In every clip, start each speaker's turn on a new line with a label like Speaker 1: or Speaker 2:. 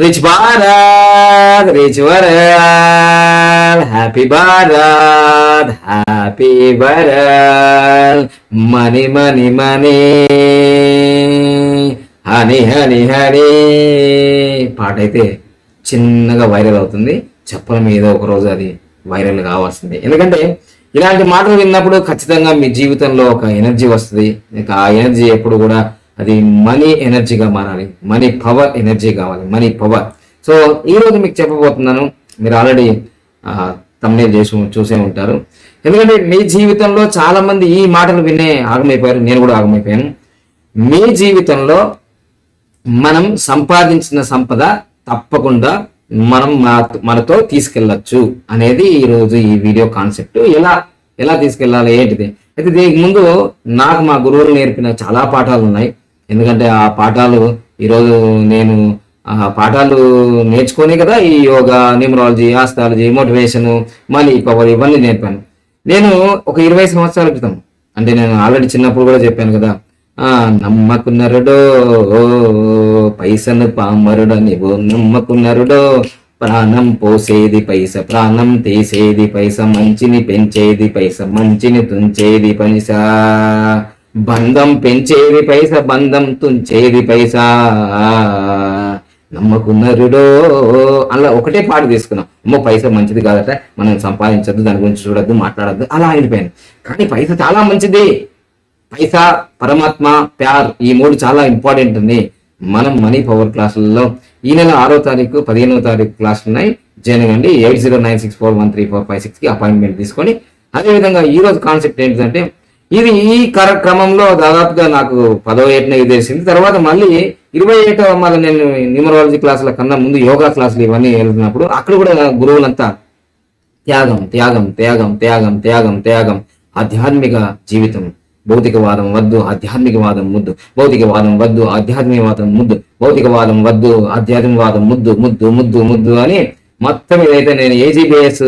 Speaker 1: Rich Bharat rich world happy Bharat happy world money money money honey honey honey పాట అయితే చిన్నగా viral అవుతుంది. చెప్పడం మీద ఒక రోజు అది వైరల్ కావాల్సిందే. ఎందుకంటే ఇలాంటి మాటలు విన్నప్పుడు ఖచ్చితంగా మీ జీవితంలో ఒక ఎనర్జీ వస్తుంది. ఇంకా ఆ ఎనర్జీ ఎప్పుడు కూడా అది మనీ ఎనర్జీగా మారాలి. మనీ పవర్ ఎనర్జీ కావాలి. మనీ పవర్ సో ఈ రోజు మీకు చెప్పబోతున్నాను. మీరు ఆల్రెడీ తమ్నే చేసి చూసే ఉంటారు. ఎందుకంటే మీ జీవితంలో చాలా మంది ఈ మాటలు వినే ఆగమైపోయారు. నేను కూడా ఆగమైపోయాను. మీ జీవితంలో మనం సంపాదించిన సంపద తప్పకుండా మనం మన- మనతో తీసుకెళ్ళచ్చు అనేది ఈరోజు ఈ వీడియో కాన్సెప్ట్. ఎలా ఎలా తీసుకెళ్ళాలి ఏంటిది? అయితే దీనికి ముందు నాకు మా గురువులు నేర్పిన చాలా పాఠాలు ఉన్నాయి ఎందుకంటే ఆ పాఠాలు ఈరోజు నేను ఆ పాఠాలు నేర్చుకొని కదా ఈ yoga numerology astrology motivation money power ఇవన్నీ నేర్పాను. నేను ఒక ఇరవై సంవత్సరాల క్రితం అంటే నేను ఆల్రెడీ చిన్నప్పుడు కూడా చెప్పాను కదా ఆ నమ్మకున్నరుడో పైసను పామరుడు నీవు నమ్మకున్నరుడో ప్రాణం పోసేది పైస ప్రాణం తీసేది పైస మంచిని పెంచేది పైస మంచిని తుంచేది పైసా. బంధం పెంచేది పైస బంధం తుంచేది పైసా. నమ్మకున్నరుడో అలా ఒకటే పాట తీసుకున్నాం. అమ్మో పైసా మంచిది కాదట మనం సంపాదించద్దు దాని గురించి చూడద్దు మాట్లాడద్దు అలా అయిపోయింది. కానీ పైసా చాలా మంచిది. పైసా పరమాత్మ ప్యార్ ఈ మూడు చాలా ఇంపార్టెంట్ ఉంది. మనం మనీ పవర్ క్లాసుల్లో ఈ నెల ఆరో తారీఖు పదిహేనవ తారీఖు క్లాసులు ఉన్నాయి. జాయిన్ అవ్వండి. Eight zero nine six four one three four five సిక్స్కి అపాయింట్మెంట్ తీసుకొని అదేవిధంగా ఈరోజు కాన్సెప్ట్ ఏంటంటే ఇది ఈ కర క్రమంలో దాదాపుగా నాకు పదో ఏటనే ఇది తెలిసింది. తర్వాత మళ్ళీ ఇరవై ఏటో మళ్ళీ నేను న్యూమరాలజీ క్లాసుల కన్నా ముందు యోగా క్లాసులు ఇవన్నీ వెళ్తున్నప్పుడు అక్కడ కూడా గురువులంతా త్యాగం త్యాగం త్యాగం త్యాగం త్యాగం త్యాగం ఆధ్యాత్మిక జీవితం. భౌతికవాదం వద్దు ఆధ్యాత్మికవాదం ముద్దు. భౌతికవాదం వద్దు ఆధ్యాత్మికవాదం ముద్దు. భౌతికవాదం వద్దు ఆధ్యాత్మికవాదం ముద్దు ముద్దు ముద్దు ముద్దు అని మొత్తం ఏదైతే నేను ఏజీబీఎస్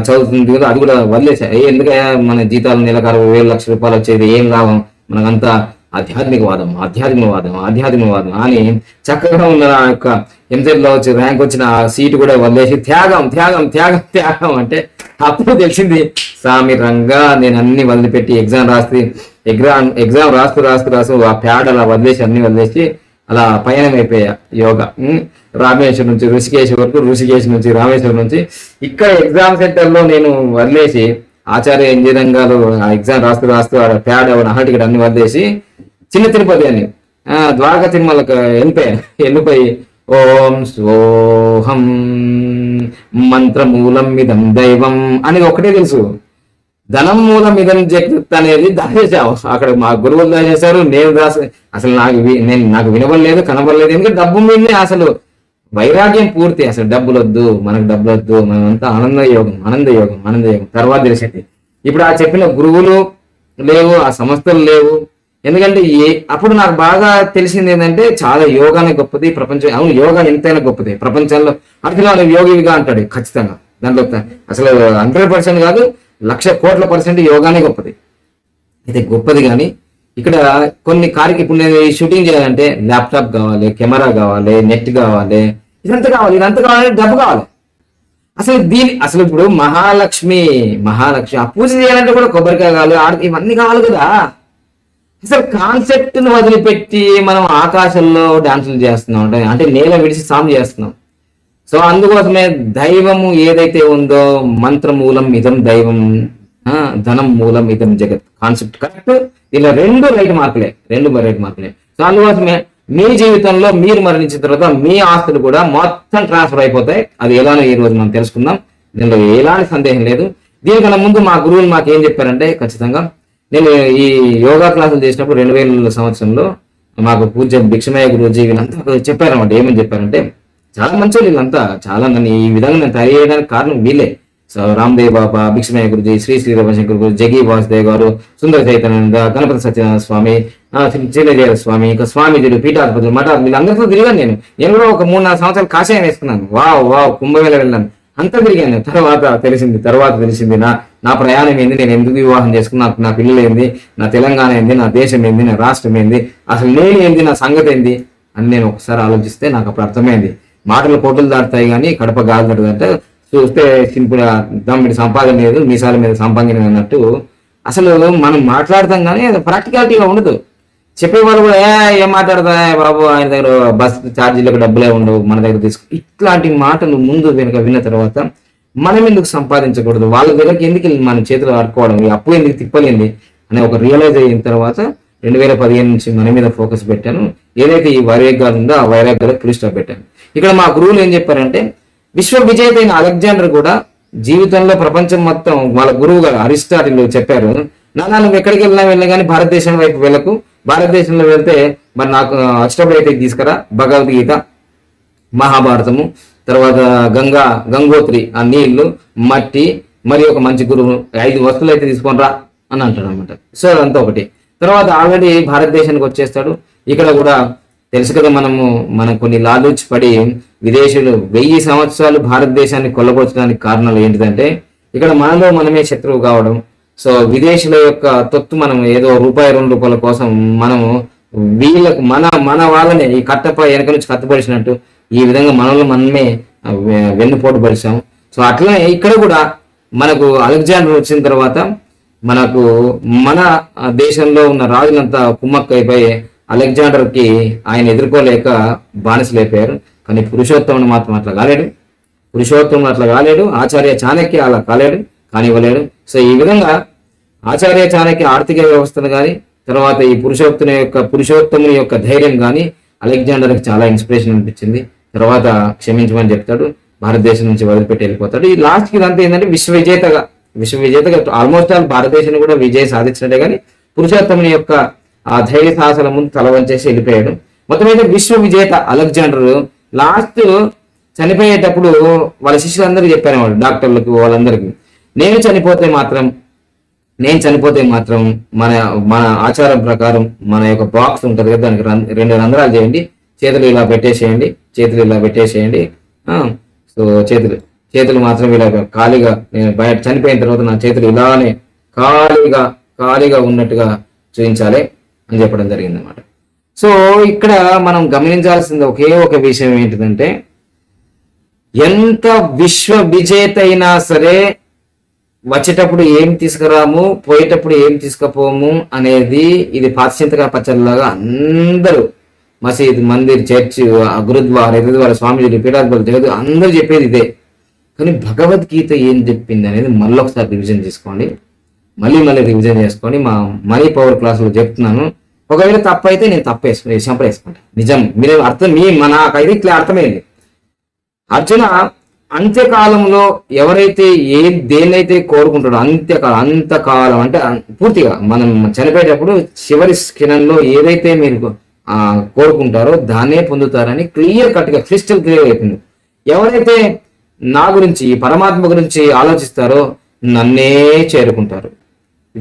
Speaker 1: చదువుతుంది కదా అది కూడా వదిలేసా. ఏ ఎందుకయ్యా మన జీతాలు నెలకు అరవై వేల లక్ష రూపాయలు వచ్చేది ఏం లాభం? మనకంతా ఆధ్యాత్మికవాదం ఆధ్యాత్మికవాదం ఆధ్యాత్మికవాదం. అని చక్కగా ఉన్న ఆ యొక్క ఎంసెట్లో వచ్చి ర్యాంక్ వచ్చిన ఆ సీటు కూడా వదిలేసి త్యాగం త్యాగం త్యాగం త్యాగం అంటే అప్పుడు తెలిసింది సామి రంగా నేను అన్ని వదిలిపెట్టి ఎగ్జామ్ రాస్తే ఎగ్జామ్ ఎగ్జామ్ రాస్తూ రాస్తూ రాస్తూ ఆ ప్యాడ్ అలా వదిలేసి అన్ని వదిలేసి అలా పయనం అయిపోయా యోగా రామేశ్వరం నుంచి ఋషికేశ్ వరకు ఋషికేశ్ నుంచి రామేశ్వరం నుంచి. ఇక్కడ ఎగ్జామ్ సెంటర్లో నేను వదిలేసి ఆచార్య ఇంజనీరింగ్ ఆ ఎగ్జామ్ రాస్తూ రాస్తూ ఆడ ప్యాడ్ హాల్ అన్ని వదిలేసి చిన్న తిరుపతి అని ఆ, తిరుమలకు వెళ్ళిపోయాను. వెళ్ళిపోయి ఓం స్వోహం మంత్రమూలం ఇదం దైవం అనేది ఒకటే తెలుసు. ధనం మూలం ఇదం జగత్ అనేది దాచేసావు అక్కడ మా గురువులు దాచేశారు నేను దాస అసలు నాకు నేను నాకు వినబడలేదు కనబడలేదు ఎందుకంటే డబ్బు మీదనే అసలు వైరాగ్యం పూర్తి అసలు డబ్బులు వద్దు మనకు డబ్బులు వద్దు మనమంతా ఆనంద యోగం ఆనంద యోగం ఆనంద యోగం. తర్వాత తెలిసింది ఇప్పుడు ఆ చెప్పిన గురువులు లేవు ఆ సంస్థలు లేవు. ఎందుకంటే ఏ అప్పుడు నాకు బాగా తెలిసింది ఏంటంటే చాలా యోగానే గొప్పది ప్రపంచం అవును యోగా ఎంతైనా గొప్పది ప్రపంచంలో అర్థంలో ఆయన యోగిగా అంటాడు ఖచ్చితంగా. దాంట్లో అసలు హండ్రెడ్ పర్సెంట్ కాదు లక్ష కోట్ల పర్సెంట్ యోగానే గొప్పది. అయితే గొప్పది కానీ ఇక్కడ కొన్ని కార్కి ఇప్పుడు నేను షూటింగ్ చేయాలంటే ల్యాప్టాప్ కావాలి కెమెరా కావాలి నెట్ కావాలి ఇదంతా కావాలి ఇదంతా కావాలంటే డబ్బు కావాలి. అసలు దీని అసలు ఇప్పుడు మహాలక్ష్మి మహాలక్ష్మి ఆ పూజ చేయాలంటే కూడా కొబ్బరికాయ కావాలి ఆడ ఇవన్నీ కావాలి కదా. అసలు కాన్సెప్ట్ను వదిలిపెట్టి మనం ఆకాశంలో డాన్సులు చేస్తున్నాం అంటే అంటే నేల విడిచి సాంగ్ చేస్తున్నాం. సో అందుకోసమే దైవము ఏదైతే ఉందో మంత్రమూలం ఇదం దైవం ధనం మూలం ఇదం జగత్ కాన్సెప్ట్ కరెక్ట్ ఇలా రెండు రైట్ మార్కులే రెండు రైట్ మార్కులే సో అందుకోసమే మీ జీవితంలో మీరు మరణించిన తర్వాత మీ ఆస్తులు కూడా మొత్తం ట్రాన్స్ఫర్ అయిపోతాయి. అది ఎలానో ఈ రోజు మనం తెలుసుకుందాం. దీనిలో ఎలాంటి సందేహం లేదు. దీనికన్నా ముందు మా గురువులు మాకు ఏం చెప్పారంటే ఖచ్చితంగా నేను ఈ యోగా క్లాసులు చేసినప్పుడు రెండు వేల సంవత్సరంలో మాకు పూజ భిక్షమయ్య గురుజీ వీళ్ళంతా చెప్పారన్నమాట. ఏమని చెప్పారంటే చాలా మంచి వీళ్ళంతా. చాలా నన్ను ఈ విధంగా నేను తయారు చేయడానికి కారణం వీళ్ళే. సో రామ్దేవ్ బాబా భిక్షమయ్య గురుజీ శ్రీ శ్రీ రవిశంకర్ గురు జగి వాసుదేవ్ గారు సుందర చైతన్య గణపతి సత్యనారాయణ స్వామి ఆ, చిన్నజయ స్వామి ఇంకా స్వామిజీలు పీఠాధిపతులు మఠాలు వీళ్ళందరితో తిరిగాను నేను. నేను కూడా ఒక మూడు నాలుగు సంవత్సరాలు కాషాయం వేసుకున్నాను. వావ్ వావ్ కుంభమేళ వెళ్ళాను. అంతా తిరిగాను. తర్వాత తెలిసింది తర్వాత తెలిసింది నా నా ప్రయాణం ఏంది? నేను ఎందుకు వివాహం చేసుకున్నా? నా పిల్లలు ఏంది? నా తెలంగాణ ఏంది? నా దేశం ఏంది? నా రాష్ట్రం ఏంది? అసలు నేను ఏంది? నా సంగతి ఏంది? అని నేను ఒకసారి ఆలోచిస్తే నాకు అప్పుడు అర్థమైంది. మాటలు కోటలు దాటుతాయి కానీ కడప గాలి దాటుదంటే చూస్తే సింపుల్ దమ్మిడి సంపాదన లేదు మీసాల మీద సంపాదన అన్నట్టు. అసలు మనం మాట్లాడతాం కానీ అది ప్రాక్టికాలిటీగా ఉండదు. చెప్పేవాళ్ళు కూడా "ఏ, ఏం మాట్లాడతా బాబు ఆయన దగ్గర బస్ ఛార్జీలకు డబ్బులే ఉండవు మన దగ్గర తీసుకు. ఇట్లాంటి మాటలు ముందు వెనుక విన్న తర్వాత మనం ఎందుకు సంపాదించకూడదు? వాళ్ళ దగ్గరికి ఎందుకు మన చేతులు ఆడుకోవడం? ఈ అప్పు ఎందుకు తిప్పలేంది? అనే ఒక రియలైజ్ అయిన తర్వాత రెండు వేల పదిహేను నుంచి మన మీద ఫోకస్ పెట్టాను. ఏదైతే ఈ వైరాగ్యాలు ఉందో ఆ వైరాగ్యాలకు ఫుల్ స్టాప్ పెట్టాను. ఇక్కడ మా గురువులు ఏం చెప్పారంటే విశ్వ విజేతైన అలెగ్జాండర్ కూడా జీవితంలో ప్రపంచం మొత్తం వాళ్ళ గురువు గారు అరిస్టాటిల్ చెప్పారు నాన్న నువ్వు ఎక్కడికి వెళ్ళినా వెళ్ళినా కానీ భారతదేశం వైపు వెళ్ళకు. భారతదేశంలో వెళ్తే మరి నాకు అష్టపైతే తీసుకురా భగవద్గీత మహాభారతము తర్వాత గంగా గంగోత్రి ఆ నీళ్ళు మట్టి మరి ఒక మంచి గురువు ఐదు వస్తువులు అయితే తీసుకొని రా అని అంటాడు అనమాట సో అదంతా ఒకటి. తర్వాత ఆల్రెడీ భారతదేశానికి వచ్చేస్తాడు. ఇక్కడ కూడా తెలుసు కదా మనము మనం కొన్ని లాలూచి పడి విదేశీయులు వెయ్యి సంవత్సరాలు భారతదేశాన్ని కొల్లగొచ్చడానికి కారణాలు ఏంటిదంటే ఇక్కడ మనలో మనమే శత్రువు కావడం. సో విదేశీయుల యొక్క తొత్తు మనం ఏదో రూపాయి రెండు రూపాయల కోసం మనము వీళ్ళకు మన మన వాళ్ళనే ఈ కట్టపై వెనక నుంచి కట్టపరిచినట్టు ఈ విధంగా మనలో మనమే వె- వెన్నుపోటు పరిచాం సో అట్లనే ఇక్కడ కూడా మనకు అలెగ్జాండర్ వచ్చిన తర్వాత మనకు మన దేశంలో ఉన్న రాజులంతా కుమ్మక్కైపోయి అలెగ్జాండర్కి ఆయన ఎదుర్కోలేక బానిసలేపారు కానీ పురుషోత్తముడు మాత్రం అట్లా కాలేడు. పురుషోత్తముడు అట్లా కాలేడు. ఆచార్య చాణక్య అలా కాలేడు కానివ్వలేడు. సో ఈ విధంగా ఆచార్య చాణక్య ఆర్థిక వ్యవస్థను కానీ తర్వాత ఈ పురుషోత్తముని యొక్క పురుషోత్తముని యొక్క ధైర్యం కానీ అలెగ్జాండర్కి చాలా ఇన్స్పిరేషన్ అనిపించింది. తర్వాత క్షమించమని చెప్తాడు. భారతదేశం నుంచి వదిలిపెట్టి వెళ్ళిపోతాడు. ఈ లాస్ట్కి ఇదంతా ఏంటంటే విశ్వ విజేతగా విశ్వ విజేతగా ఆల్మోస్ట్ ఆల్ భారతదేశాన్ని కూడా విజయం సాధించినట్టే కానీ పురుషోత్తముని యొక్క ఆ ధైర్య సాహసాల ముందు తల వంచేసి వెళ్ళిపోయాడు. మొత్తం అయితే విశ్వ విజేత అలెగ్జాండర్. లాస్ట్ చనిపోయేటప్పుడు వాళ్ళ శిష్యులందరికీ చెప్పారు వాళ్ళు డాక్టర్లకు వాళ్ళందరికీ. నేను చనిపోతే మాత్రం నేను చనిపోతే మాత్రం మన మన ఆచారం ప్రకారం మన యొక్క బాక్స్ ఉంటుంది కదా దానికి రం- రెండు రంధ్రాలు చేయండి. చేతులు ఇలా పెట్టేసేయండి చేతులు ఇలా పెట్టేసేయండి. సో చేతులు చేతులు మాత్రం ఇలా ఖాళీగా నేను బయట చనిపోయిన తర్వాత నా చేతులు ఇలానే ఖాళీగా ఖాళీగా ఉన్నట్టుగా చూపించాలి. అని చెప్పడం జరిగింది అనమాట సో ఇక్కడ మనం గమనించాల్సింది ఒకే ఒక విషయం ఏంటిదంటే ఎంత విశ్వ విజేత అయినా సరే వచ్చేటప్పుడు ఏం తీసుకురాము పోయేటప్పుడు ఏం తీసుకుపోము అనేది ఇది పాశ్చాత్య పచ్చడిలాగా అందరూ మసీద్ మందిర్ చర్చ్ గురుద్వార ఎదురుద్వార స్వామిజీ పీఠాధిపతి జగదు అందరూ చెప్పేది ఇదే. కానీ భగవద్గీత ఏం చెప్పింది అనేది మళ్ళొకసారి రివిజన్ చేసుకోండి. మళ్ళీ మళ్ళీ రివిజన్ చేసుకొని మా మనీ పవర్ క్లాసులో చెప్తున్నాను. ఒకవేళ తప్పు అయితే నేను తప్పు వేసుకుని చెంప వేసుకుంటాను నిజం. మీరు అర్థం మీ మన నాకైతే ఇట్లా అర్థమైంది. అర్జున అంత్యకాలంలో ఎవరైతే ఏ దేన్నైతే కోరుకుంటాడో అంత్యకాలం అంతకాలం అంటే పూర్తిగా మనం చనిపోయేటప్పుడు చివరి క్షణంలో ఏదైతే మీరు కోరుకుంటారో దాన్నే పొందుతారని క్లియర్ కట్గా క్రిస్టల్ క్లియర్ అయిపోయింది. ఎవరైతే నా గురించి ఈ పరమాత్మ గురించి ఆలోచిస్తారో నన్నే చేరుకుంటారు.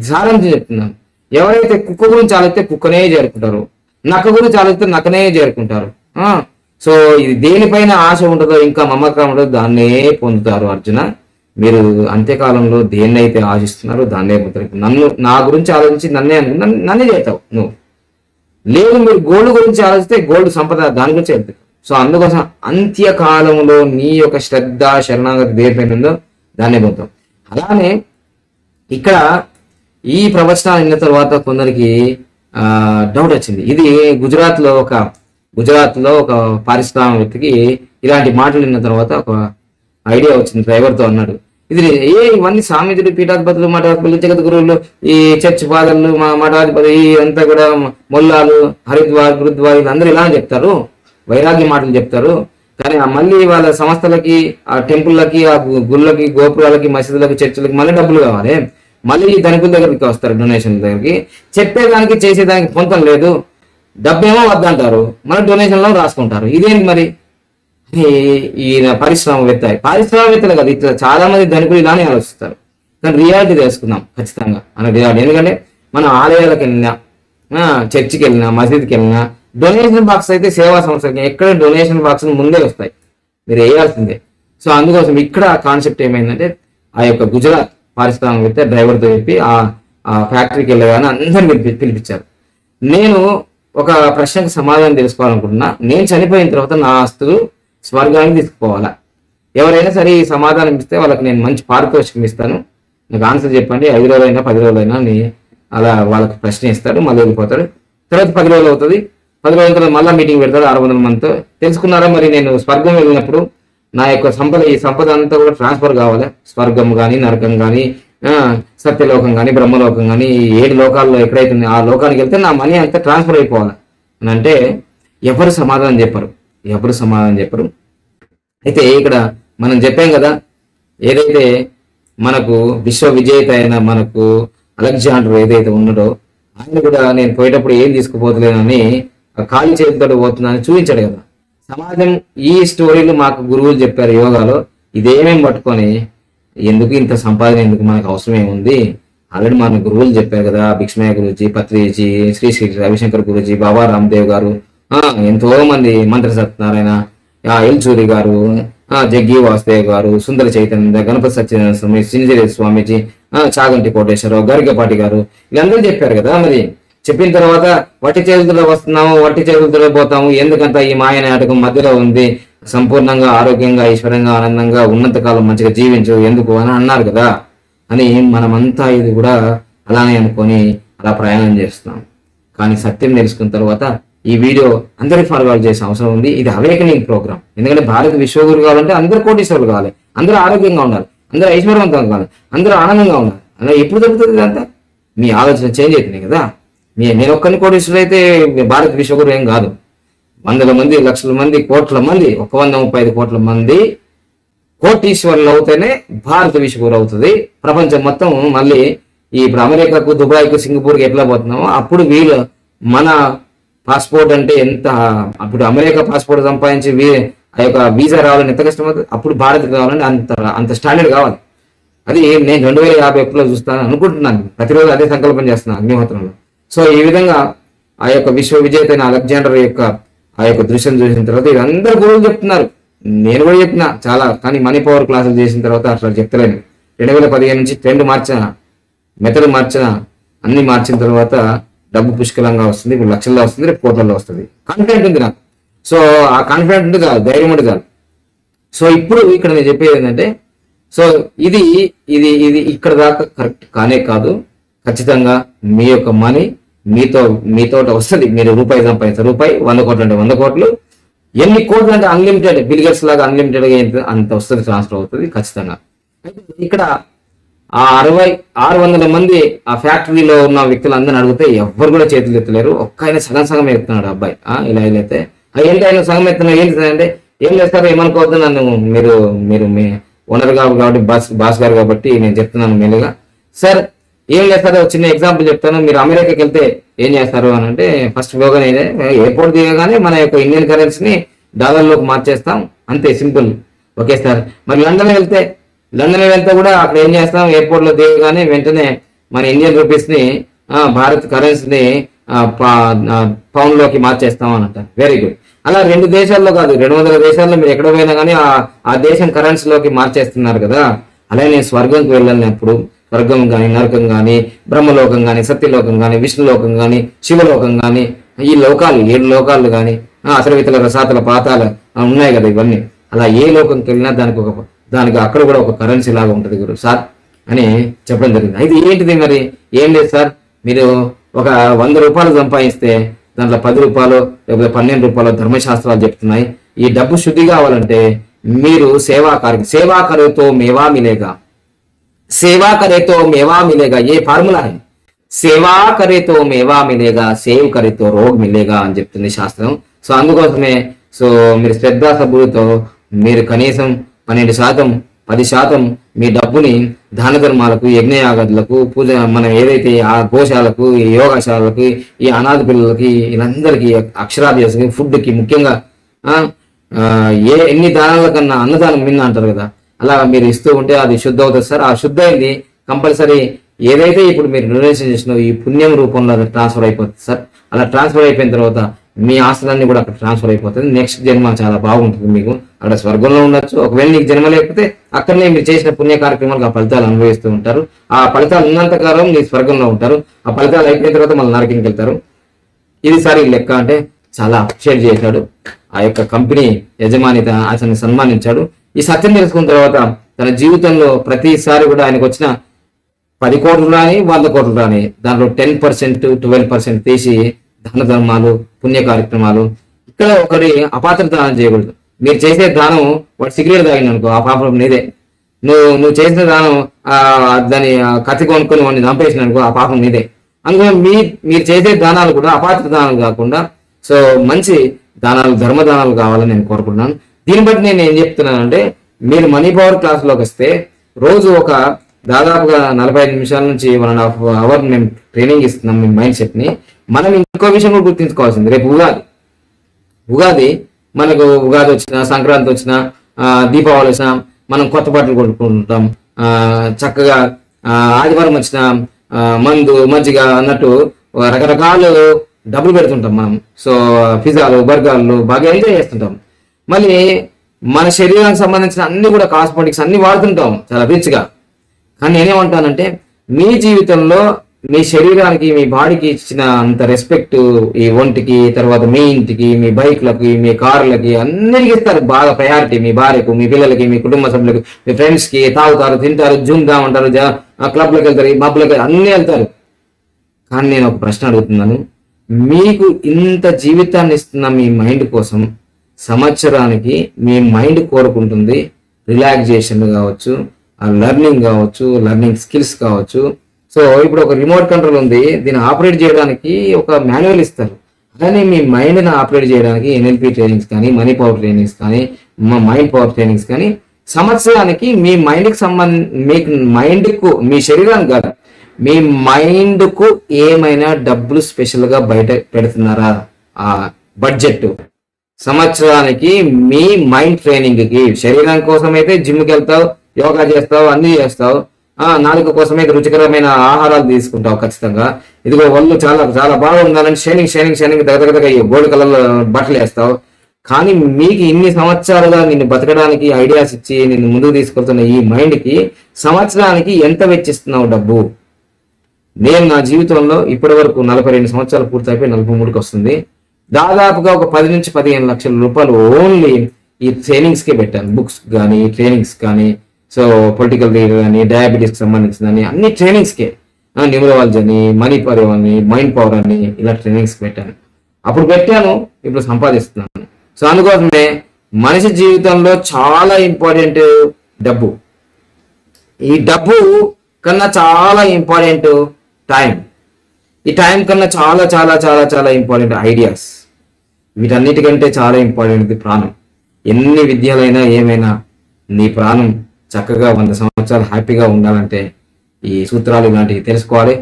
Speaker 1: సారాంశం చెప్తున్నాను. ఎవరైతే కుక్క గురించి ఆలోచిస్తే కుక్కనే చేరుకుంటారు. నక్క గురించి ఆలోచిస్తే నక్కనే చేరుకుంటారు. ఆ? సో ఇది దేనిపైన ఆశ ఉంటుందో ఇంకా మమకారం ఉంటుందో దాన్నే పొందుతారు అర్జున. మీరు అంత్యకాలంలో దేన్నైతే ఆశిస్తున్నారో దాన్నే పొందుతారు. నన్ను నా గురించి ఆలోచించి నన్నే నన్నే చేస్తావు నువ్వు. లేదు మీరు గోల్డ్ గురించి ఆలోచిస్తే గోల్డ్ సంపద దాని గురించి వెళ్తాయి సో అందుకోసం అంత్యకాలంలో నీ యొక్క శ్రద్ధ శరణాగతి దేనిపైన ఉందో దాన్నే పొందుతాం. అలానే ఇక్కడ ఈ ప్రవచనాలు విన్న తర్వాత కొందరికి డౌట్ వచ్చింది. ఇది గుజరాత్లో ఒక గుజరాత్లో ఒక పారిశ్రామికవేత్తకి ఇలాంటి మాటలు విన్న తర్వాత ఒక ఐడియా వచ్చింది డ్రైవర్తో అన్నాడు. ఇది ఏ ఇవన్నీ స్వామీజులు పీఠాధిపతులు మఠాధిపతులు జగత్ గురువులు ఈ చర్చ్ ఫాదర్లు మా మఠాధిపతి అంతా కూడా మొల్లాలు హరిద్వార్ గురుద్వార్ అందరూ ఇలా చెప్తారు. వైరాగ్య మాటలు చెప్తారు. కానీ మళ్ళీ వాళ్ళ సంస్థలకి ఆ టెంపుల్లకి ఆ గుళ్ళకి గోపురాలకి మసీదులకి చర్చిలకి మళ్ళీ డబ్బులు కావాలి. మళ్ళీ ఈ ధనికుల దగ్గరికి వస్తారు డొనేషన్ దగ్గరికి. చెప్పేదానికి చేసేదానికి పొంతం లేదు. డబ్బేమో వద్దంటారు. మన డొనేషన్లో రాసుకుంటారు. ఇదేంటి మరి? ఈ- ఈయన పరిశ్రమవేత్త పారిశ్రామికవేత్తలు కదా. ఇట్లా చాలా మంది ధనికులు ఇలానే ఆలోచిస్తారు. కానీ రియాలిటీ తెలుసుకుందాం ఖచ్చితంగా. మన రియాలిటీ ఎందుకంటే మనం ఆలయాలకు వెళ్ళినా చర్చికి వెళ్ళినా మసీద్కి వెళ్ళినా డొనేషన్ బాక్స్ అయితే సేవా సంస్థకి ఎక్కడ డొనేషన్ బాక్స్ ముందే వస్తాయి. మీరు వేయాల్సిందే. సో అందుకోసం ఇక్కడ కాన్సెప్ట్ ఏమైందంటే ఆ యొక్క గుజరాత్ పారిశ్రామిక వ్యక్తి డ్రైవర్తో చెప్పి ఆ ఆ ఫ్యాక్టరీకి వెళ్ళగానే అందరిని పిలిపి పిలిపించారు. నేను ఒక ప్రశ్నకు సమాధానం తెలుసుకోవాలనుకుంటున్నా. నేను చనిపోయిన తర్వాత నా ఆస్తులు స్వర్గానికి తీసుకుపోవాలా? ఎవరైనా సరే ఈ సమాధానం ఇస్తే వాళ్ళకి నేను మంచి పారితోషికం ఇస్తాను. నాకు ఆన్సర్ చెప్పండి. ఐదు రోజులైనా పది రోజులైనా నీ అలా వాళ్ళకి ప్రశ్న ఇస్తాడు మళ్ళీ వెళ్ళిపోతాడు. తర్వాత పది రోజులు అవుతుంది. పది రోజుల తర్వాత మళ్ళీ మీటింగ్ పెడతాడు ఆరు వందల మందితో. తెలుసుకున్నారా మరి నేను స్వర్గం వెళ్ళినప్పుడు? నా యొక్క సంపద ఈ సంపద అంతా కూడా ట్రాన్స్ఫర్ కావాలి. స్వర్గం కానీ నరకం కానీ సత్యలోకం కానీ బ్రహ్మలోకం కానీ ఈ ఏడు లోకాల్లో ఎక్కడైతే ఆ లోకానికి వెళ్తే నా మనీ అంతా ట్రాన్స్ఫర్ అయిపోవాలి. అని అంటే ఎవరు సమాధానం చెప్పరు. ఎవరు సమాధానం చెప్పరు. అయితే ఇక్కడ మనం చెప్పాం కదా ఏదైతే మనకు విశ్వ విజేత అయిన మనకు అలెగ్జాండర్ ఏదైతే ఉన్నాడో ఆయన కూడా నేను పోయేటప్పుడు ఏం తీసుకుపోతలేనని ఆ ఖాళీ చేతితో పోతున్నానని చూపించాడు కదా. సమాజం ఈ స్టోరీలు మాకు గురువులు చెప్పారు యోగాలో. ఇదేమేం పట్టుకొని ఎందుకు ఇంత సంపాదన ఎందుకు మనకు అవసరం ఏముంది ఆల్రెడీ మన గురువులు చెప్పారు కదా భిక్ష్మయ్య గురుజీ పత్రిజీ శ్రీ శ్రీ రవిశంకర్ గురుజీ బాబా రామ్దేవ్ గారు ఎంతో మంది మంత్రి సత్యనారాయణ ఎల్చూరి గారు జగ్గి వాసుదేవ్ గారు సుందర చైతన్య గణపతి సత్యనారాయణ స్వామి సింజరి స్వామీజీ చాగంటి కోటేశ్వరరావు గరికపాటి గారు వీళ్ళందరూ చెప్పారు కదా మరి. చెప్పిన తర్వాత వట్టి చేతులతో వస్తున్నాము వట్టి చేతులతో పోతాము. ఎందుకంత ఈ మాయ నాటకం మధ్యలో ఉంది. సంపూర్ణంగా ఆరోగ్యంగా ఈశ్వరంగా ఆనందంగా ఉన్నత కాలం మంచిగా జీవించు. ఎందుకు అని అన్నారు కదా? అని మనమంతా ఇది కూడా అలానే అనుకొని అలా ప్రయాణం చేస్తున్నాం. కానీ సత్యం తెలుసుకున్న తర్వాత ఈ వీడియో అందరికి ఫార్వర్డ్ చేసే అవసరం ఉంది. ఇది అవేకనింగ్ ప్రోగ్రామ్. ఎందుకంటే భారత విశ్వగురు కావాలంటే అందరూ కోటీశ్వరులు కావాలి. అందరూ ఆరోగ్యంగా ఉండాలి. అందరూ ఐశ్వర్యవంతంగా కావాలి అందరూ ఆనందంగా ఉండాలి. అలా ఎప్పుడు దొరుకుతుంది ఇదంతా? మీ ఆలోచన చేంజ్ అవుతున్నాయి కదా? నేను ఒక్కరిని కోటీశ్వరుడు అయితే భారత విశ్వగురు ఏం కాదు. వందల మంది లక్షల మంది కోట్ల మంది ఒక వంద ముప్పై ఐదు కోట్ల మంది కోటీశ్వరులు అవుతేనే భారత విశ్వగురు అవుతుంది. ప్రపంచం మొత్తం మళ్ళీ ఈ ఇప్పుడు అమెరికాకు దుబాయ్కు సింగపూర్కి ఎట్లా పోతున్నామో అప్పుడు వీళ్ళు మన పాస్పోర్ట్ అంటే ఎంత అప్పుడు అమెరికా పాస్పోర్ట్ సంపాదించి వీ ఆ యొక్క వీసా రావాలని ఎంత కష్టం అవుతుంది? అప్పుడు భారత్ కావాలని అంత అంత స్టాండర్డ్ కావాలి. అది నేను రెండు వేల యాభై ఒకటిలో చూస్తాను అనుకుంటున్నాను. ప్రతిరోజు అదే సంకల్పం చేస్తున్నాను అగ్నిహోత్రంలో. సో ఈ విధంగా ఆ యొక్క విశ్వ విజేత అయిన అలెగ్జాండర్ యొక్క ఆ యొక్క దృశ్యం చూసిన తర్వాత ఇదంతా గురువులు చెప్తున్నారు. నేను కూడా చెప్పిన చాలా కానీ మనీ పవర్ క్లాసులు చేసిన తర్వాత అట్లా చెప్తలేను. రెండు వేల పదిహేను నుంచి ట్రెండ్ మార్చిన మెథడ్ మార్చిన అన్ని మార్చిన తర్వాత డబ్బు పుష్కలంగా వస్తుంది ఇప్పుడు లక్షల్లో వస్తుంది రేపు కోట్లలో వస్తుంది. కాన్ఫిడెంట్ ఉంది నాకు. సో ఆ కాన్ఫిడెంట్ ఉంది కాదు ధైర్యం ఉంది కాదు సో ఇప్పుడు ఇక్కడ నేను చెప్పేది ఏంటంటే సో ఇది ఇది ఇది ఇక్కడ దాకా కరెక్ట్ కానే కాదు. ఖచ్చితంగా మీ యొక్క మనీ మీతో మీతో వస్తుంది మీరు రూపాయి సంపాదిస్తారు. రూపాయి వంద కోట్లు అంటే వంద కోట్లు. ఎన్ని కోట్లు అంటే అన్లిమిటెడ్ బిల్గెట్స్ లాగా అన్లిమిటెడ్గా అంత వస్తుంది ట్రాన్స్ఫర్ అవుతుంది ఖచ్చితంగా. ఇక్కడ ఆ అరవై ఆరు వందల మంది ఆ ఫ్యాక్టరీలో ఉన్న వ్యక్తులందరిని అడిగితే ఎవ్వరు కూడా చేతులు ఎత్తలేరు. ఒక్క ఆయన సగం సగం ఎత్తున్నాడు అబ్బాయి. ఇలా ఇలా అయితే. ఏంటి ఆయన సగం ఎత్తున్నా ఏంటి అంటే ఏం చేస్తారు ఏమనుకోవద్దు నన్ను మీరు మీరు మీ ఓనర్ గారు కాబట్టి బాస్ బాస్ గారు కాబట్టి నేను చెప్తున్నాను మెల్లిగా. సార్ ఏం చేస్తారో చిన్న ఎగ్జాంపుల్ చెప్తాను. మీరు అమెరికాకి వెళ్తే ఏం చేస్తారు అని అంటే ఫస్ట్ పోగానే ఎయిర్పోర్ట్ దిగగానే మన యొక్క ఇండియన్ కరెన్సీని డాలర్లోకి మార్చేస్తాం. అంతే సింపుల్ ఓకే సార్. మరి లండన్ వెళ్తే లండన్ వెళ్తే కూడా అక్కడ ఏం చేస్తాం? ఎయిర్పోర్ట్లో దిగగానే వెంటనే మన ఇండియన్ రూపీస్ని భారత్ కరెన్సీని పౌండ్లోకి మార్చేస్తాం అని అంటారు. వెరీ గుడ్ అలా రెండు దేశాల్లో కాదు రెండు వందల దేశాల్లో మీరు ఎక్కడ పోయినా కానీ ఆ దేశం కరెన్సీలోకి మార్చేస్తున్నారు కదా. అలాగే నేను స్వర్గంకి వెళ్ళినప్పుడు స్వర్గం కానీ నరకం కానీ బ్రహ్మలోకం కానీ సత్యలోకం కానీ విష్ణులోకం కానీ శివలోకం కానీ ఈ లోకాలు ఏడు లోకాలు కానీ అసరవితల రసాతల పాతాలు ఉన్నాయి కదా ఇవన్నీ. అలా ఏ లోకంకి వెళ్ళినా దానికి ఒక దానికి అక్కడ కూడా ఒక కరెన్సీ లాగా ఉంటుంది గురు సార్ అని చెప్పడం జరిగింది. అయితే ఏంటిది మరి? ఏం లేదు సార్ మీరు ఒక వంద రూపాయలు సంపాదిస్తే దాంట్లో పది రూపాయలు లేకపోతే పన్నెండు రూపాయలు ధర్మశాస్త్రాలు చెప్తున్నాయి. ఈ డబ్బు శుద్ధి కావాలంటే మీరు సేవా కార్య సేవా కరేతో మేవా మిలేగా सेवा करे तो मेवा मिलेगा ये ఫార్ములా है సేవా करे तो మేవా మిలేగా సేవ్ करे तो రోగ్ మిలేగా అని చెప్తుంది శాస్త్రం సో అందుకోసమే సో మీరు శ్రద్ధాసభులతో మీరు కనీసం పన్నెండు శాతం పది శాతం మీ డబ్బుని దాన ధర్మాలకు యజ్ఞయాగాదులకు పూజ మనం ఏదైతే ఆ గోశాలకు ఈ యోగశాలకు ఈ అనాథ పిల్లలకి వీళ్ళందరికీ అక్షరాభ్యాసకి ఫుడ్కి ముఖ్యంగా ఆ, ఆ, ఏ ఎన్ని దానాల కన్నా అన్నదానం మిన్న అంటారు కదా అలా మీరు ఇస్తూ ఉంటే అది శుద్ధ అవుతుంది సార్. ఆ శుద్ధ అయింది కంపల్సరీ ఏదైతే ఇప్పుడు మీరు డొనేషన్ చేసినో ఈ పుణ్యం రూపంలో ట్రాన్స్ఫర్ అయిపోతుంది సార్. అలా ట్రాన్స్ఫర్ అయిపోయిన తర్వాత మీ ఆస్తులన్నీ కూడా అక్కడ ట్రాన్స్ఫర్ అయిపోతుంది. నెక్స్ట్ జన్మ చాలా బాగుంటుంది మీకు. అక్కడ స్వర్గంలో ఉండొచ్చు. ఒకవేళ నీకు జన్మ లేకపోతే అక్కడనే మీరు చేసిన పుణ్య కార్యక్రమాలకు ఆ ఫలితాలు అనుభవిస్తూ ఉంటారు. ఆ ఫలితాలు ఉన్నంత కాలం నీ స్వర్గంలో ఉంటారు. ఆ ఫలితాలు అయిపోయిన తర్వాత మళ్ళీ నరకంకి వెళ్తారు. ఇది సార్ ఈ లెక్క అంటే చాలా అప్రిషియేట్ చేశాడు. ఆ యొక్క కంపెనీ యజమానిత అతన్ని సన్మానించాడు. ఈ సత్యం తెలుసుకున్న తర్వాత తన జీవితంలో ప్రతిసారి కూడా ఆయనకు వచ్చిన పది కోట్లు రాని వంద కోట్లు రాని దాంట్లో టెన్ పర్సెంట్ ట్వెల్వ్ పర్సెంట్ తీసి దాన ధర్మాలు పుణ్య కార్యక్రమాలు. ఇక్కడ ఒకటి అపాత్ర దానం చేయకూడదు. మీరు చేసే దానం వాడు సిగరెట్ తాగింది అనుకో ఆ పాపం నీదే. నువ్వు నువ్వు చేసిన దానం ఆ, దాని కత్తి కొనుక్కొని వాడిని చంపేసిన అనుకో ఆ పాపం నీదే. అందుకని మీ మీరు చేసే దానాలు కూడా అపాత్ర దానాలు కాకుండా సో మంచి దానాలు ధర్మ దానాలు కావాలని నేను కోరుకుంటున్నాను. దీన్ని బట్టి నేను ఏం చెప్తున్నానంటే మీరు మనీ పవర్ క్లాస్లోకి వస్తే రోజు ఒక దాదాపుగా నలభై ఐదు నిమిషాల నుంచి వన్ అండ్ హాఫ్ అవర్ మేము ట్రైనింగ్ ఇస్తున్నాం మీ మైండ్ సెట్ని. మనం ఇంకో విషయం కూడా గుర్తుంచుకోవాల్సింది రేపు ఉగాది. ఉగాది మనకు ఉగాది వచ్చిన సంక్రాంతి వచ్చిన దీపావళి వచ్చిన మనం కొత్త బట్టలు కొనుక్కుంటాం. చక్కగా ఆదివారం వచ్చిన మందు మజ్జిగ అన్నట్టు రకరకాలు డబ్బులు పెడుతుంటాం మనం. సో పిజ్జాలు బర్గర్లు బాగా ఎంజాయ్ చేస్తుంటాం. మళ్ళీ మన శరీరానికి సంబంధించిన అన్ని కూడా కాస్మెటిక్స్ అన్ని వాడుతుంటాం చాలా రిచ్గా. కానీ నేనేమంటానంటే మీ జీవితంలో మీ శరీరానికి మీ బాడీకి ఇచ్చిన అంత రెస్పెక్ట్ ఈ ఒంటికి తర్వాత మీ ఇంటికి మీ బైక్లకి మీ కార్లకి అన్నిటికీ ఇస్తారు. బాగా ప్రయారిటీ మీ భార్యకు మీ పిల్లలకి మీ కుటుంబ సభ్యులకు మీ ఫ్రెండ్స్కి తాగుతారు తింటారు జూమ్ ఉంటారు క్లబ్లకు వెళ్తారు ఈ అన్నీ అన్ని వెళ్తారు. కానీ నేను ఒక ప్రశ్న అడుగుతున్నాను. మీకు ఇంత జీవితాన్ని ఇస్తున్న మీ మైండ్ కోసం సంవత్సరానికి మీ మైండ్ కోరుకుంటుంది రిలాక్సేషన్ కావచ్చు ఆ లెర్నింగ్ కావచ్చు లెర్నింగ్ స్కిల్స్ కావచ్చు. సో ఇప్పుడు ఒక రిమోట్ కంట్రోల్ ఉంది దీన్ని ఆపరేట్ చేయడానికి ఒక మాన్యువల్ ఇస్తారు. అలానే మీ మైండ్ని ఆపరేట్ చేయడానికి ఎన్ఎల్పి ట్రైనింగ్స్ కానీ మనీ పవర్ ట్రైనింగ్స్ కానీ మైండ్ పవర్ ట్రైనింగ్స్ కానీ సంవత్సరానికి మీ మైండ్కి సంబంధ మీ మైండ్కు మీ శరీరానికి కాదు మీ మైండ్కు ఏమైనా డబ్బులు స్పెషల్గా బయట పెడుతున్నారా? ఆ బడ్జెట్ సంవత్సరానికి మీ మైండ్ ట్రైనింగ్కి శరీరం కోసం అయితే జిమ్కి వెళ్తావు యోగా చేస్తావు అన్ని చేస్తావు. ఆ నాలుక కోసమైతే రుచికరమైన ఆహారాలు తీసుకుంటావు ఖచ్చితంగా. ఇదిగో ఒళ్ళు చాలా చాలా బాగా ఉండాలని షైనింగ్ షైనింగ్ షైనింగ్ దగ్గర గోల్డ్ కలర్ బట్టలు వేస్తావు. కానీ మీకు ఇన్ని సంవత్సరాలుగా నిన్ను బతకడానికి ఐడియాస్ ఇచ్చి నిన్ను ముందుకు తీసుకెళ్తున్న ఈ మైండ్కి సంవత్సరానికి ఎంత వెచ్చిస్తున్నావు డబ్బు? నేను నా జీవితంలో ఇప్పటి వరకు నలభై రెండు సంవత్సరాలు పూర్తయిపోయి నలభై మూడుకి వస్తుంది. దాదాపుగా ఒక పది నుంచి పదిహేను లక్షల రూపాయలు ఓన్లీ ఈ ట్రైనింగ్స్ కే పెట్టాను. బుక్స్ కానీ ట్రైనింగ్స్ కానీ సో పొలిటికల్ లీడర్ కానీ డయాబెటీస్ సంబంధించిన కానీ అన్ని ట్రైనింగ్స్ కే న్యూమరాలజీ అని మనీ పవర్ అని మైండ్ పవర్ అని ఇలా ట్రైనింగ్స్ పెట్టాను. అప్పుడు పెట్టాను ఇప్పుడు సంపాదిస్తున్నాను. సో అందుకోసమే మనిషి జీవితంలో చాలా ఇంపార్టెంట్ డబ్బు. ఈ డబ్బు కన్నా చాలా ఇంపార్టెంట్ టైం. ఈ టైం కన్నా చాలా చాలా చాలా చాలా ఇంపార్టెంట్ ఐడియాస్. వీటన్నిటికంటే చాలా ఇంపార్టెంట్ ప్రాణం. ఎన్ని విద్యలైనా ఏమైనా నీ ప్రాణం చక్కగా వంద సంవత్సరాలు హ్యాపీగా ఉండాలంటే ఈ సూత్రాలు ఇలాంటివి తెలుసుకోవాలి.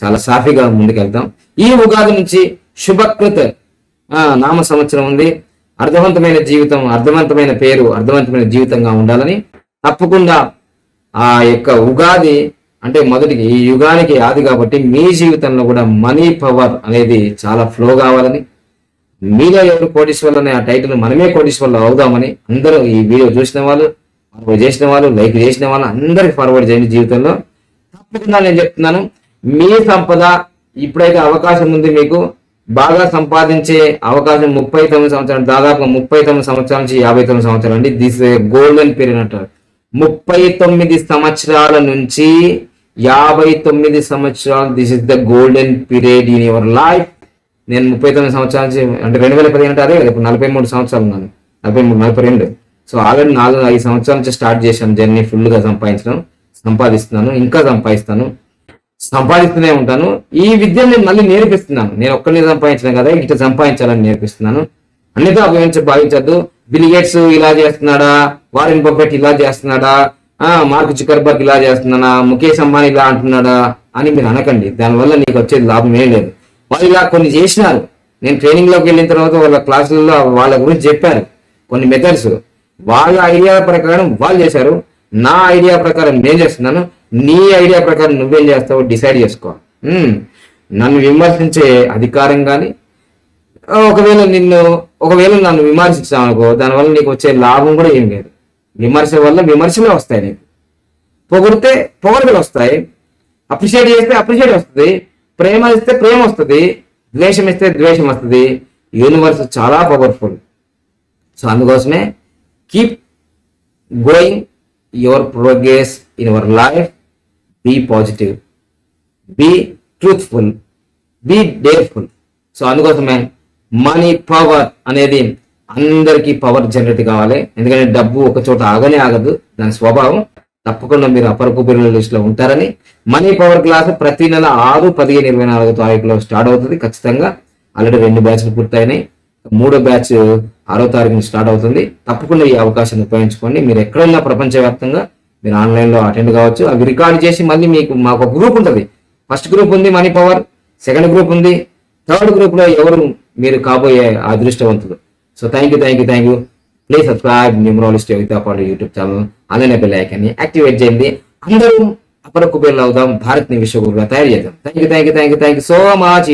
Speaker 1: చాలా సాఫీగా ముందుకెళ్తాం. ఈ ఉగాది నుంచి శుభకృత్ నామ సంవత్సరం ఉంది. అర్థవంతమైన జీవితం అర్థవంతమైన పేరు అర్థవంతమైన జీవితంగా ఉండాలని తప్పకుండా ఆ యొక్క ఉగాది అంటే మొదటికి ఈ యుగానికి ఆది కాబట్టి మీ జీవితంలో కూడా మనీ పవర్ అనేది చాలా ఫ్లో కావాలని మీలో ఎవరు కోటీశ్వర్లు అనే ఆ టైటిల్ మనమే కోటీశ్వర్లు అవుదామని అందరూ ఈ వీడియో చూసిన వాళ్ళు ఫార్వర్డ్ చేసిన వాళ్ళు లైక్ చేసిన వాళ్ళు అందరికి ఫార్వర్డ్ చేయండి జీవితంలో. తప్పకుండా నేను చెప్తున్నాను మీ సంపద ఇప్పుడైతే అవకాశం ఉంది మీకు. బాగా సంపాదించే అవకాశం ముప్పై తొమ్మిది సంవత్సరాలు దాదాపు ముప్పై తొమ్మిది సంవత్సరాల నుంచి యాభై తొమ్మిది సంవత్సరాలు అండి. దిస్ గోల్డెన్ పీరియడ్ అంటారు. ముప్పై తొమ్మిది సంవత్సరాల నుంచి యాభై తొమ్మిది సంవత్సరాలు this is the golden period in your life నేను ముప్పై తొమ్మిది సంవత్సరాల నుంచి అంటే రెండు వేల పదిహేను అంటే అదే కదా ఇప్పుడు నలభై మూడు సంవత్సరాలు ఉన్నాను. నలభై మూడు నలభై రెండు. సో ఆల్రెడీ నాలుగు ఐదు సంవత్సరాల నుంచి స్టార్ట్ చేశాను జర్నీ ఫుల్గా సంపాదించడం సంపాదిస్తున్నాను ఇంకా సంపాదిస్తాను సంపాదిస్తూనే ఉంటాను. ఈ విద్యను నేను మళ్ళీ నేర్పిస్తున్నాను. నేను ఒక్కరిని సంపాదించడం కదా ఇట్లా సంపాదించాలని నేర్పిస్తున్నాను. అన్నితో అభివించ భావించద్దు. బిలిగేట్స్ ఇలా చేస్తున్నాడా వారెన్ బఫెట్ ఇలా చేస్తున్నాడా ఆ మార్క్ జుకర్బర్గ్ ఇలా చేస్తున్నాడా ముఖేష్ అంబానీ ఇలా అంటున్నాడా అని మీరు అనకండి. దానివల్ల నీకు వచ్చేది లాభం ఏం లేదు. వాళ్ళు ఇలా కొన్ని చేసినారు. నేను ట్రైనింగ్లోకి వెళ్ళిన తర్వాత వాళ్ళ క్లాసులలో వాళ్ళ గురించి చెప్పారు కొన్ని మెథడ్స్ వాళ్ళ ఐడియా ప్రకారం వాళ్ళు చేశారు. నా ఐడియా ప్రకారం నేను చేస్తున్నాను. నీ ఐడియా ప్రకారం నువ్వేం చేస్తావో డిసైడ్ చేసుకో. నన్ను విమర్శించే అధికారం కానీ ఒకవేళ నిన్ను ఒకవేళ నన్ను విమర్శించావు అనుకో దానివల్ల నీకు వచ్చే లాభం కూడా ఏం లేదు. విమర్శ వల్ల విమర్శలే వస్తాయి నీకు. పొగిడితే పొగడలు వస్తాయి. అప్రిషియేట్ చేస్తే అప్రిషియేట్ వస్తుంది. ప్రేమ ఇస్తే ప్రేమ వస్తుంది ద్వేషం ఇస్తే ద్వేషం వస్తుంది యూనివర్స్ చాలా పవర్ఫుల్. సో అందుకోసమే keep going your progress in your life be positive be truthful be dareful. So అందుకోసమే మనీ పవర్ అనేది అందరికీ పవర్ జనరేట్ కావాలి. ఎందుకంటే డబ్బు ఒక చోట ఆగనే ఆగదు దాని స్వభావం తప్పకుండా మీరు అప్పర్ కుబేరుల లిస్ట్లో ఉంటారని మనీ పవర్ క్లాస్ ప్రతి నెల ఆరు పదిహేను ఇరవై నాలుగో తారీఖులో స్టార్ట్ అవుతుంది. ఖచ్చితంగా ఆల్రెడీ రెండు బ్యాచ్లు పూర్తయినాయి. మూడో బ్యాచ్ ఆరో తారీఖున స్టార్ట్ అవుతుంది. తప్పకుండా ఈ అవకాశాన్ని ఉపయోగించుకోండి. మీరు ఎక్కడైనా ప్రపంచవ్యాప్తంగా మీరు ఆన్లైన్లో అటెండ్ కావచ్చు. అవి రికార్డ్ చేసి మళ్ళీ మీకు మాకు ఒక గ్రూప్ ఉంటుంది. ఫస్ట్ గ్రూప్ ఉంది మనీ పవర్ సెకండ్ గ్రూప్ ఉంది. థర్డ్ గ్రూప్లో ఎవరు మీరు కాబోయే అదృష్టవంతులు. So thank you thank you thank you. Please subscribe numerologist Yogita Pandey YouTube channel అలానే బెల్ ఐకాన్ యాక్టివేట్ చేయండి. అందరూ అపర కుబేర్లు అవుదాం. భారత్ని విశ్వగురుగా తయారు చేద్దాం. Thank you thank you thank you thank you so much